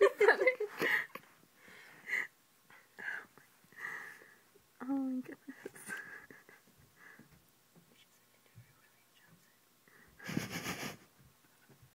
Oh my goodness.